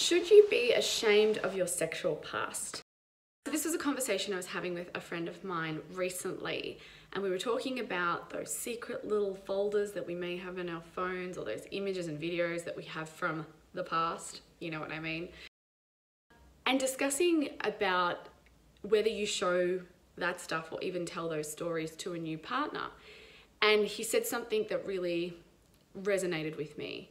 Should you be ashamed of your sexual past? This was a conversation I was having with a friend of mine recently, and we were talking about those secret little folders that we may have in our phones or those images and videos that we have from the past, you know what I mean? And discussing about whether you show that stuff or even tell those stories to a new partner. And he said something that really resonated with me.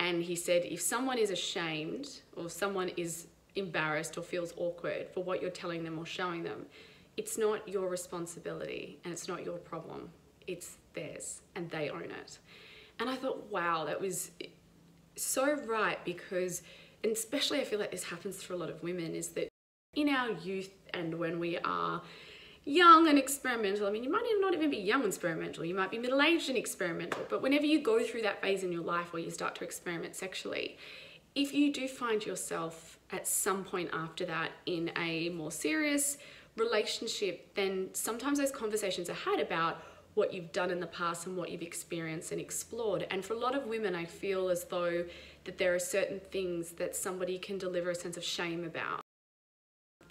And he said, if someone is ashamed or someone is embarrassed or feels awkward for what you're telling them or showing them, it's not your responsibility and it's not your problem. It's theirs and they own it. And I thought, wow, that was so right because, and especially I feel like this happens for a lot of women, is that in our youth and when we are young and experimental. I mean, you might not even be young and experimental. You might be middle-aged and experimental. But whenever you go through that phase in your life where you start to experiment sexually, if you do find yourself at some point after that in a more serious relationship, then sometimes those conversations are had about what you've done in the past and what you've experienced and explored. And for a lot of women, I feel as though that there are certain things that somebody can deliver a sense of shame about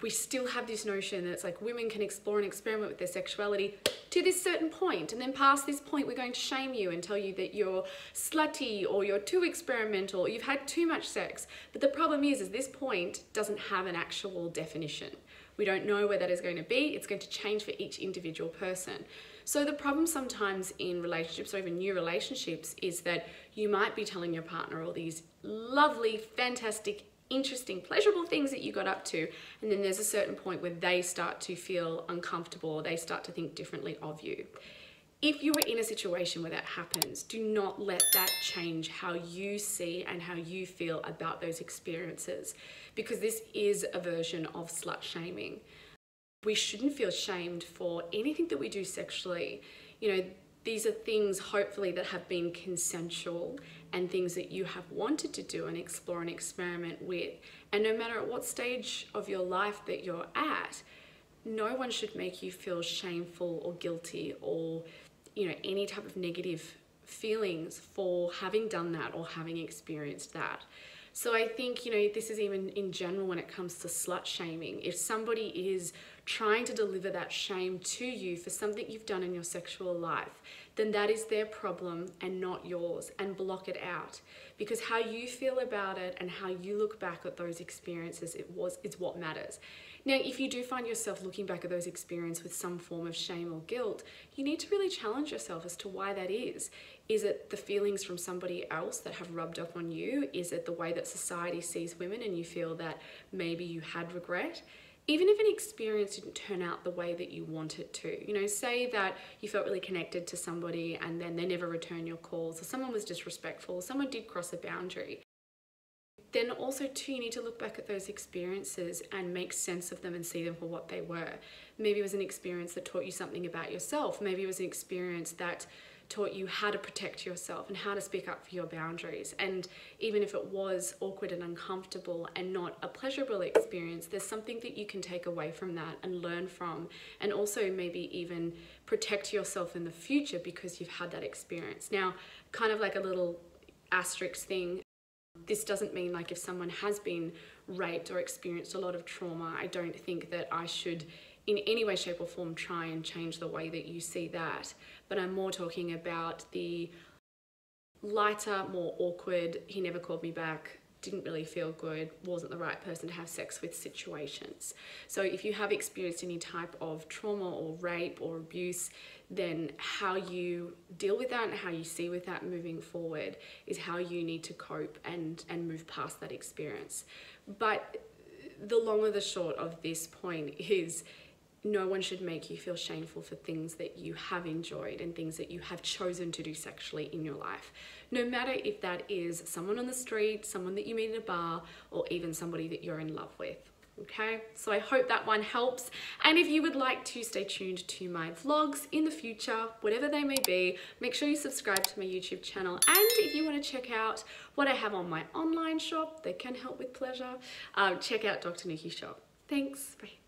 we still have this notion that it's like women can explore and experiment with their sexuality to this certain point and then past this point we're going to shame you and tell you that you're slutty or you're too experimental or you've had too much sex. But the problem is is this point doesn't have an actual definition. We don't know where that is going to be. It's going to change for each individual person. So the problem sometimes in relationships or even new relationships is that you might be telling your partner all these lovely fantastic interesting, pleasurable things that you got up to, and then there's a certain point where they start to feel uncomfortable or they start to think differently of you. If you are in a situation where that happens, do not let that change how you see and how you feel about those experiences because this is a version of slut shaming. We shouldn't feel shamed for anything that we do sexually. You know, these are things hopefully that have been consensual and things that you have wanted to do and explore and experiment with. And no matter at what stage of your life that you're at, no one should make you feel shameful or guilty or you know any type of negative feelings for having done that or having experienced that. So I think, you know, this is even in general when it comes to slut shaming. If somebody is trying to deliver that shame to you for something you've done in your sexual life, then that is their problem and not yours and block it out. Because how you feel about it and how you look back at those experiences it was is what matters. Now if you do find yourself looking back at those experiences with some form of shame or guilt you need to really challenge yourself as to why that is. Is it the feelings from somebody else that have rubbed off on you? Is it the way that society sees women and you feel that maybe you had regret even if an experience didn't turn out the way that you want it to. You know, say that you felt really connected to somebody and then they never return your calls, or someone was disrespectful, or someone did cross a boundary. Then also too, you need to look back at those experiences and make sense of them and see them for what they were. Maybe it was an experience that taught you something about yourself. Maybe it was an experience that taught you how to protect yourself and how to speak up for your boundaries. And even if it was awkward and uncomfortable and not a pleasurable experience, there's something that you can take away from that and learn from, and also maybe even protect yourself in the future because you've had that experience. Now, kind of like a little asterisk thing. This doesn't mean like if someone has been raped or experienced a lot of trauma, I don't think that I should in any way, shape, or form try and change the way that you see that. But I'm more talking about the lighter, more awkward, he never called me back, didn't really feel good, wasn't the right person to have sex with situations. So if you have experienced any type of trauma or rape or abuse, then how you deal with that and how you see with that moving forward is how you need to cope and, and move past that experience. But the long or the short of this point is no one should make you feel shameful for things that you have enjoyed and things that you have chosen to do sexually in your life. No matter if that is someone on the street, someone that you meet in a bar, or even somebody that you're in love with. Okay, so I hope that one helps. And if you would like to stay tuned to my vlogs in the future, whatever they may be, make sure you subscribe to my YouTube channel. And if you want to check out what I have on my online shop that can help with pleasure, um, check out Dr. Nikki Shop. Thanks. Bye.